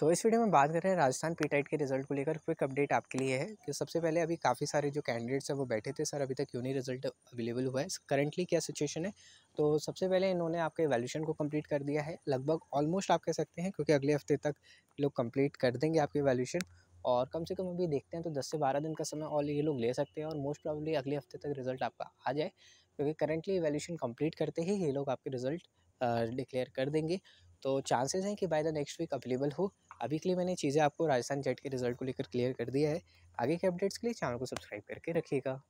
तो इस वीडियो में बात कर रहे हैं राजस्थान पीटाइट के रिज़ल्ट को लेकर। क्विक अपडेट आपके लिए है कि सबसे पहले अभी काफ़ी सारे जो कैंडिडेट्स हैं वो बैठे थे। सर अभी तक क्यों नहीं रिज़ल्ट अवेलेबल हुआ है? करंटली क्या सिचुएशन है? तो सबसे पहले इन्होंने आपके वैल्यूशन को कंप्लीट कर दिया है। लगभग ऑलमोस्ट आप कह सकते हैं, क्योंकि अगले हफ़्ते तक लोग कंप्लीट कर देंगे आपके वैल्यूशन और कम से कम अभी देखते हैं तो दस से बारह दिन का समय और ये लोग ले सकते हैं और मोस्ट प्रॉब्ली अगले हफ़्ते तक रिज़ल्ट आपका आ जाए। क्योंकि करंटली वैल्यूशन कंप्लीट करते ही ये लोग आपके रिज़ल्ट डिक्लेयर कर देंगे। तो चांसेस हैं कि by the next week available हो। अभी के लिए मैंने चीज़ें आपको राजस्थान जेट के रिज़ल्ट को लेकर क्लियर कर दिया है। आगे के अपडेट्स के लिए चैनल को सब्सक्राइब करके रखिएगा।